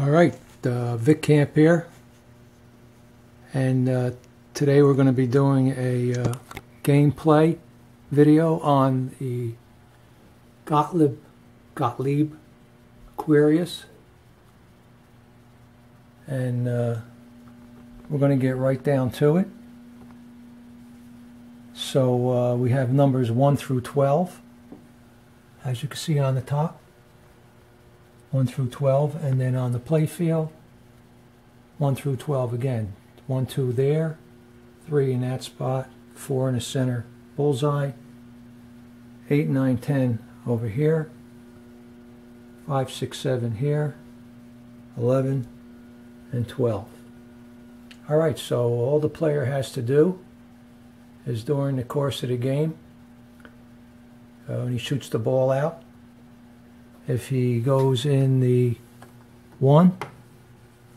All right, uh, Vic Camp here, and uh, today we're going to be doing a uh, gameplay video on the Gottlieb Gottlieb Aquarius, and uh, we're going to get right down to it. So uh, we have numbers 1 through 12, as you can see on the top. 1 through 12, and then on the play field, 1 through 12 again. 1, 2 there, 3 in that spot, 4 in the center bullseye, 8, 9, 10 over here, 5, 6, 7 here, 11, and 12. Alright, so all the player has to do is during the course of the game, uh, when he shoots the ball out, if he goes in the one,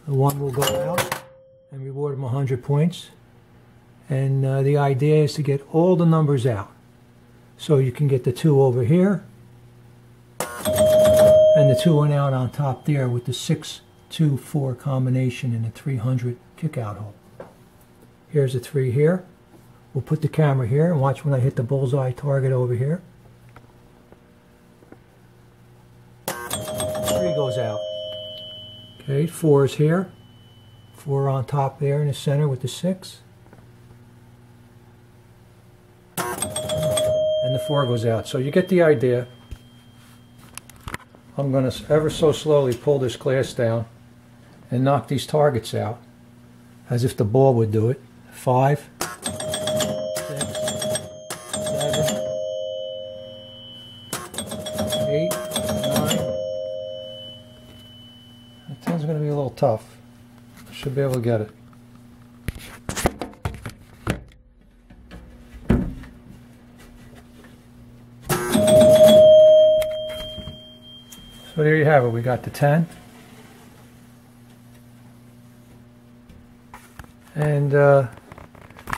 the one will go out and reward him 100 points. And uh, the idea is to get all the numbers out. So you can get the two over here, and the two went out on top there with the 6 2 4 combination in the 300 kick out hole. Here's a 3 here. We'll put the camera here and watch when I hit the bullseye target over here. Goes out. Okay, four is here. Four on top there in the center with the six. And the four goes out. So you get the idea. I'm going to ever so slowly pull this glass down and knock these targets out as if the ball would do it. Five, tough. Should be able to get it. So there you have it. We got the 10. And uh,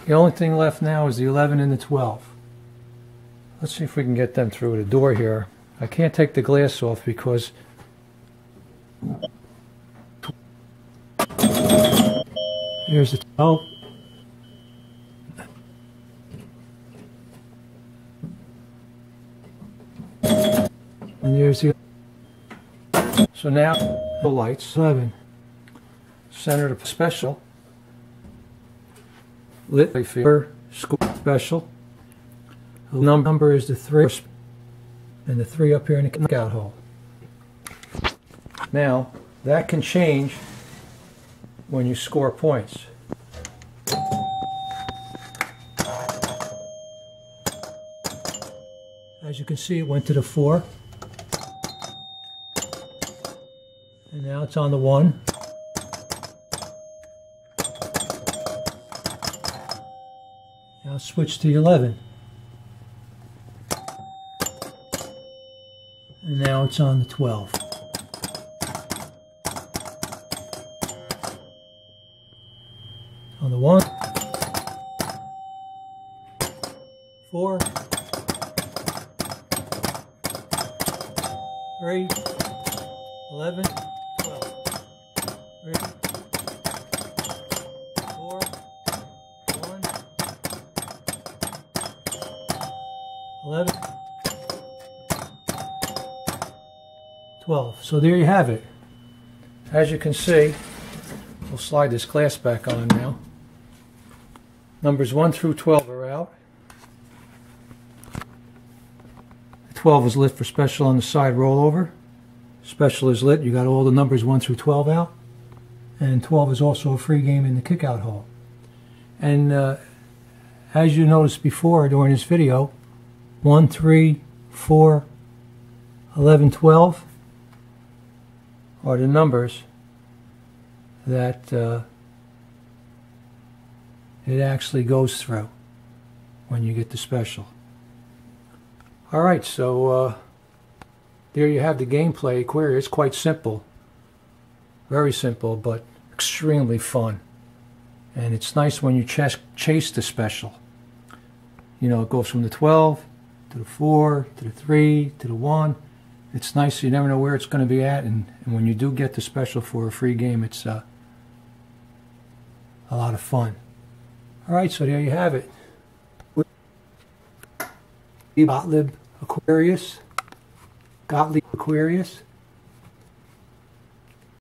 the only thing left now is the 11 and the 12. Let's see if we can get them through the door here. I can't take the glass off because Here's the 12. And there's the so now the lights 11 center to special. Lit for school special. The number is the three and the three up here in the knockout hole. Now that can change when you score points. As you can see, it went to the four. And now it's on the one. Now switch to the 11. And now it's on the 12. On the one, four, three, eleven, twelve, three, four, one, eleven, twelve. So there you have it. As you can see, we'll slide this glass back on now. Numbers 1 through 12 are out. 12 is lit for special on the side rollover. Special is lit. You got all the numbers 1 through 12 out. And 12 is also a free game in the kickout hole. And uh, as you noticed before during this video, 1, 3, 4, 11, 12 are the numbers that uh, it actually goes through when you get the special. Alright, so uh, there you have the gameplay Aquarius. It's quite simple. Very simple, but extremely fun. And it's nice when you ch chase the special. You know, it goes from the 12 to the 4 to the 3 to the 1. It's nice. You never know where it's going to be at. And, and when you do get the special for a free game, it's uh, a lot of fun. All right, so there you have it. Gottlieb Aquarius, Gottlieb Aquarius,